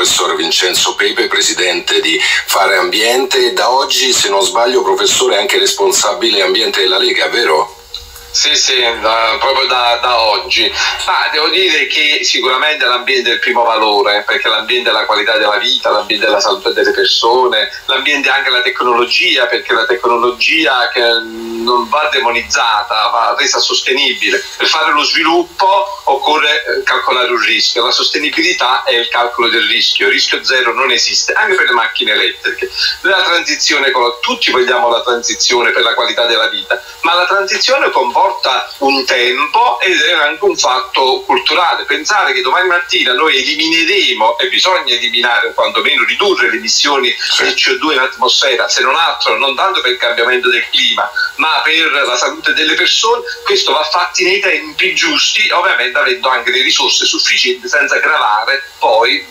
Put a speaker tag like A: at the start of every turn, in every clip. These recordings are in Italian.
A: professor Vincenzo Pepe, presidente di Fare Ambiente e da oggi, se non sbaglio, professore, anche responsabile ambiente della Lega, vero?
B: Sì, sì, da, proprio da, da, oggi. Ma devo dire che sicuramente l'ambiente è il primo valore, perché l'ambiente è la qualità della vita, l'ambiente è la salute delle persone, l'ambiente è anche la tecnologia, perché la tecnologia che non va demonizzata, va resa sostenibile. Per fare lo sviluppo occorre eh, calcolare un rischio, la sostenibilità è il calcolo del rischio, il rischio zero non esiste, anche per le macchine elettriche. La transizione, tutti vogliamo la transizione per la qualità della vita, ma la transizione comporta comporta un tempo ed è anche un fatto culturale. Pensare che domani mattina noi elimineremo, e bisogna eliminare o quantomeno ridurre le emissioni di CO2 in atmosfera, se non altro non tanto per il cambiamento del clima, ma per la salute delle persone, questo va fatto nei tempi giusti, ovviamente avendo anche le risorse sufficienti senza gravare poi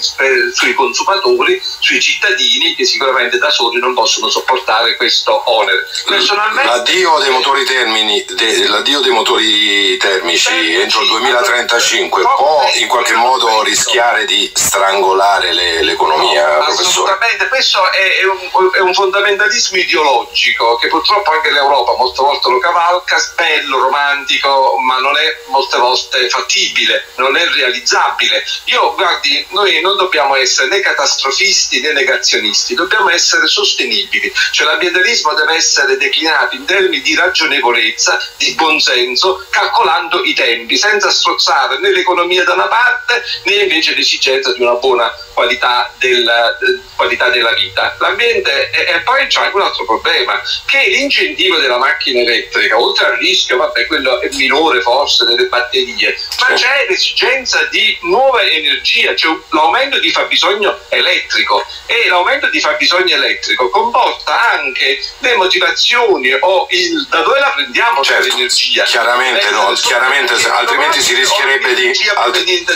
B: sui consumatori, sui cittadini che sicuramente da soli non possono sopportare questo onere.
A: Personalmente, l'addio dei motori termini, de, l'addio dei motori termici entro il 2035 può in qualche modo rischiare di strangolare le, l'economia,
B: no, Assolutamente, questo è, è, un, è, un, fondamentalismo ideologico che purtroppo anche l'Europa molte volte lo cavalca, bello, romantico, ma non è molte volte fattibile, non è realizzabile. Io, guardi, noi non dobbiamo essere né catastrofisti né negazionisti, dobbiamo essere sostenibili, cioè l'ambientalismo deve essere declinato in termini di ragionevolezza, di buonsenso, calcolando i tempi, senza strozzare né l'economia da una parte né invece l'esigenza di una buona qualità, del, eh, qualità della vita. L'ambiente e, e poi c'è anche un altro problema, che l'incentivo della macchina elettrica, oltre al rischio, vabbè, quello è minore forse delle batterie, ma c'è l'esigenza di nuova energia, cioè l'aumento di fabbisogno elettrico e l'aumento di fabbisogno elettrico comporta anche le motivazioni o il da dove la prendiamo
A: certo, l'energia. Chiaramente no, chiaramente altrimenti si rischierebbe di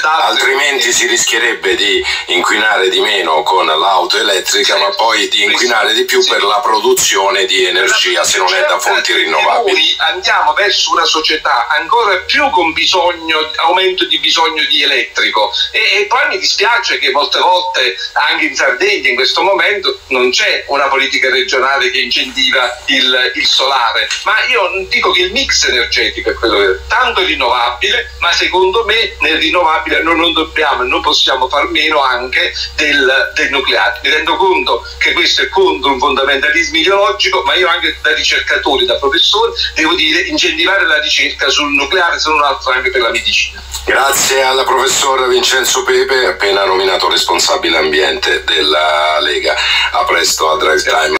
A: altrimenti si rischierebbe di inquinare inquinare di meno con l'auto elettrica, ma poi di inquinare di più per la produzione di energia se non è da fonti rinnovabili.
B: Noi andiamo verso una società ancora più con bisogno, aumento di bisogno di elettrico. E, e poi mi dispiace che molte volte anche in Sardegna in questo momento non c'è una politica regionale che incentiva il, il solare, ma io dico che il mix energetico è quello che è tanto rinnovabile, ma secondo me nel rinnovabile noi non dobbiamo e non possiamo far meno anche del, del, nucleare. Mi rendo conto che questo è contro un fondamentalismo ideologico, ma io anche da ricercatore, da professore, devo dire incentivare la ricerca sul nucleare, se non altro anche per la medicina.
A: Grazie al professor Vincenzo Pepe, appena nominato responsabile ambiente della Lega. A presto a Drive Time.